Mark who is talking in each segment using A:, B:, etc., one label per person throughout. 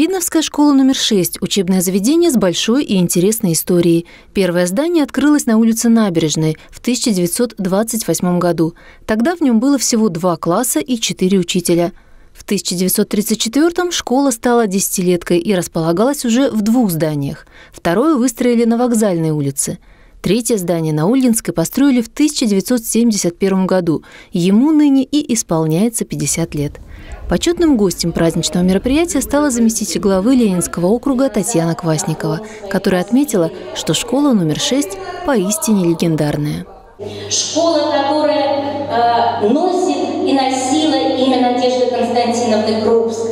A: Видновская школа номер 6 – учебное заведение с большой и интересной историей. Первое здание открылось на улице Набережной в 1928 году. Тогда в нем было всего два класса и четыре учителя. В 1934 школа стала десятилеткой и располагалась уже в двух зданиях. Второе выстроили на вокзальной улице. Третье здание на Ульинской построили в 1971 году. Ему ныне и исполняется 50 лет. Почетным гостем праздничного мероприятия стала заместитель главы Ленинского округа Татьяна Квасникова, которая отметила, что школа номер 6 поистине легендарная.
B: Школа, которая э, носит и носила имя Надежды Константиновны Крупской.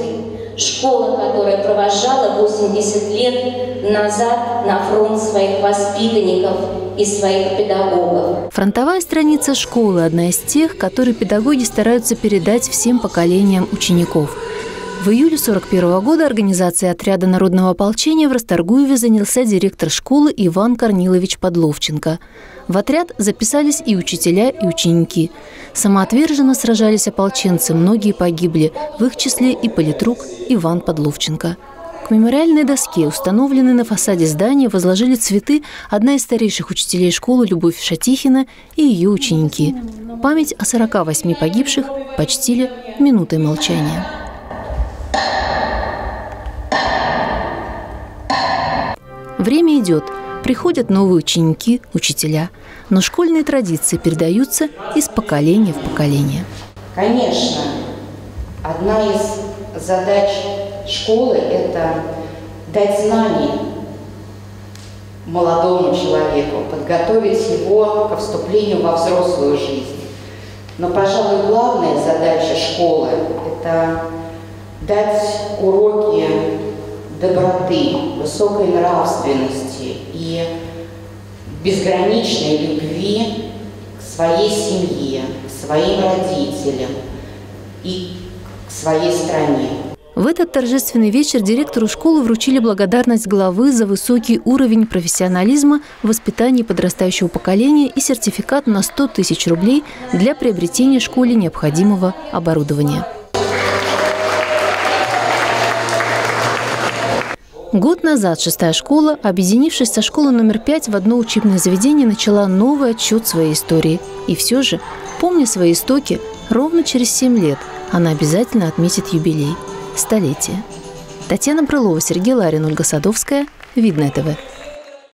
B: Школа, которая провожала 80 лет назад на фронт своих воспитанников и своих педагогов.
A: Фронтовая страница школы – одна из тех, которые педагоги стараются передать всем поколениям учеников. В июле 41 года организацией отряда народного ополчения в Расторгуеве занялся директор школы Иван Корнилович Подловченко. В отряд записались и учителя, и ученики. Самоотверженно сражались ополченцы, многие погибли, в их числе и политрук Иван Подловченко – к мемориальной доске, установленной на фасаде здания, возложили цветы одна из старейших учителей школы Любовь Шатихина и ее ученики. Память о 48 погибших почтили минутой молчания. Время идет, приходят новые ученики, учителя, но школьные традиции передаются из поколения в поколение.
C: Конечно, одна из задач школы – это дать знания молодому человеку, подготовить его ко вступлению во взрослую жизнь. Но, пожалуй, главная задача школы – это дать уроки доброты, высокой нравственности и безграничной любви к своей семье, к своим родителям и к своей стране.
A: В этот торжественный вечер директору школы вручили благодарность главы за высокий уровень профессионализма в воспитании подрастающего поколения и сертификат на 100 тысяч рублей для приобретения школе необходимого оборудования. Год назад шестая школа, объединившись со школой номер пять в одно учебное заведение, начала новый отчет своей истории. И все же, помня свои истоки, ровно через семь лет она обязательно отметит юбилей – столетие. Татьяна Брылова, Сергей Ларин, Ольга Садовская. Видное ТВ.